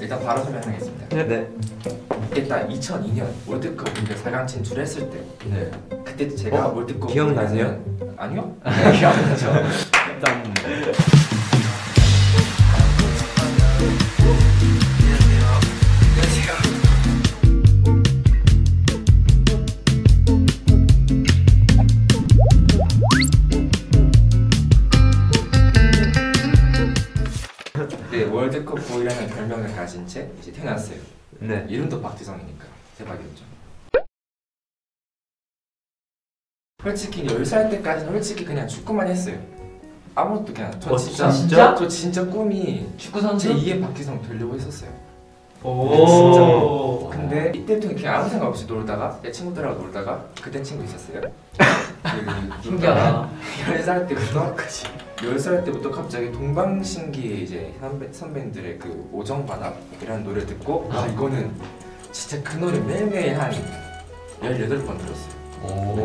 일단 바로 설명하겠습니다. 네. 일단 2002년 월드컵 우리가 4강 진출했을 때 네. 그때 제가 어? 월드컵 기억나세요? 아니요? 기억 안 나죠. 땀. 네, 보이라는 별명을 가진 채 이제 태어났어요. 네. 이름도 박지성이니까 대박이었죠. 솔직히 10살 때까지는 솔직히 그냥 축구만 했어요. 아무것도 그냥 저 어, 진짜, 진짜? 저 진짜 꿈이 축구 제 선수? 2의 박지성 되려고 했었어요. 오. 근데 이때부터 그냥 아무 생각 없이 놀다가 내 친구들하고 놀다가 그때 친구 있었어요. 그 신기하다. 10살 때부터 10살 때부터 갑자기 동방신기의 이제 선배, 선배님들의 그 오정바다이라는 노래 듣고 아 이거는 진짜 그 노래 매일매일 한 18번 들었어요. 오.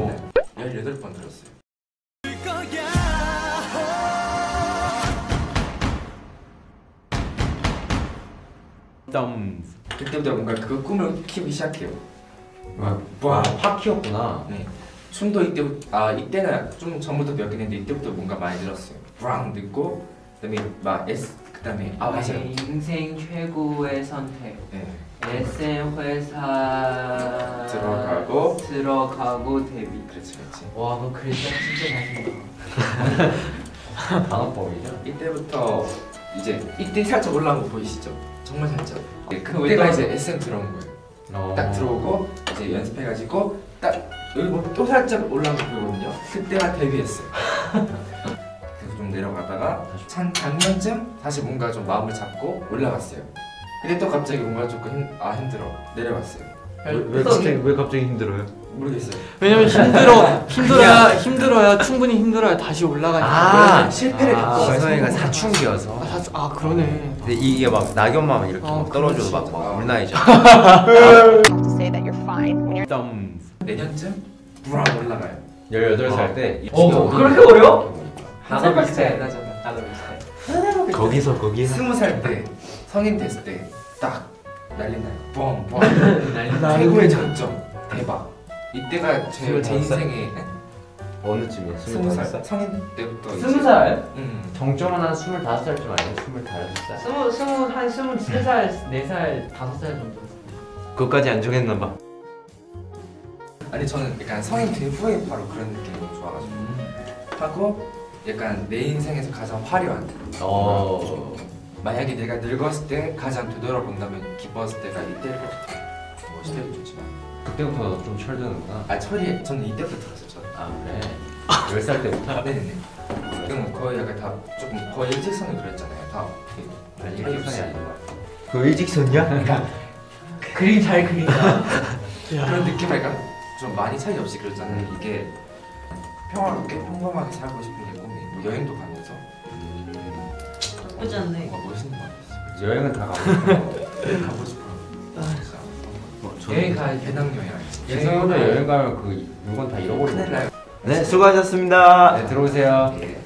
맨날 18번 들었어요. 땀. 그때부터 뭔가 그 꿈을 키우기 시작해요. 아, 와. 확 키웠구나. 네. 춤도 이때부터 아 이때는 좀 전부터 배웠긴 했는데 이때부터 뭔가 많이 들었어요. 브랑 듣고 그다음에 막 S 그다음에 아 맞아요. 내 인생 최고의 선택. 네. SM 회사 들어가고 들어가고 데뷔. 그렇지 그렇지. 와, 너 글자 진짜 잘 쓴다. 단어법이죠. 이때부터 이제 이때 살짝 올라온 거 보이시죠? 정말 살짝. 네, 왜 그때가 또- 이제 SM 들어온 거예요. 어. 딱 들어오고 이제 연습해가지고 딱 여기 뭐또 살짝 올라온 거 보이거든요. 그때가 데뷔했어요. 그래서 좀 내려가다가 한 작년쯤 다시 뭔가 좀 마음을 잡고 올라갔어요. 근데 또 갑자기 뭔가 조금 힘, 아 힘들어 내려갔어요. 왜, 왜 갑자기 왜 갑자기 힘들어요? 모르겠어요. 왜냐면 힘들어 힘들어야 힘들어야 충분히 힘들어야 다시 올라가니까. 아, 실패를 아, 겪고 지성이가 성공을 사춘기여서. 아, 사- 아 그러네. 근데 이게 막 낙엽만 이렇게 어, 막 떨어져도 막, 그렇지. 막 울나이죠. 내년쯤 브랑 올라가요. 18살 때. 어, 그렇게 어려? 나도 나도 비슷해. 비슷해. 나도 나도 비슷해. 거기서 거기. 스무 살 때 성인 됐을 때 딱 난리 나요. 뻥 뻥. 난리 최고의 장점 대박. 이때가 제, 제 살? 인생의 어느 쯤이에요? 스무 살 성인 때부터 이제- 스무 살? 음. 정점은 한 25살쯤 아니에요? 25살? 스무 스무 한 스무 세 살, 네 살, 다섯 살 정도. 그것까지 안 정했나 봐. 아니 저는 약간 성인 된 후에 바로 그런 느낌이 너무 좋아가지고 하고 약간 내 인생에서 가장 화려한 어. 만약에 내가 늙었을 때 가장 되돌아본다면 기뻤을 때가 이때일 것 같아요. 뭐 시대도 좋지만 그때부터 좀 철드는구나. 아 철이 저는 이때부터 들었어요. 저는. 아 그래? 10살 때부터? 네네네. 그럼 거의 약간 다 조금 거의 일직선을 그렸잖아요. 다. 아니 이렇게 일직선이 아닌 것 같아. 그 일직선이야? 그림 잘 그린다. 그런 느낌 약간 좀 많이 차이 없이 그렸잖아요. 이게 평화롭게 평범하게 살고 싶은 게 꿈이에요. 뭐 여행도 가면서 나쁘지 않네. 뭔가 멋있는 거 같았어요. 여행은 다 가고 가고 싶어요. 진짜. 뭐 여행 가야 돼. 배낭 여행. 지성이도 여행 가면 그 물건 다 잃어버리는 큰일 나요. 네 수고하셨습니다 네, 들어오세요 예.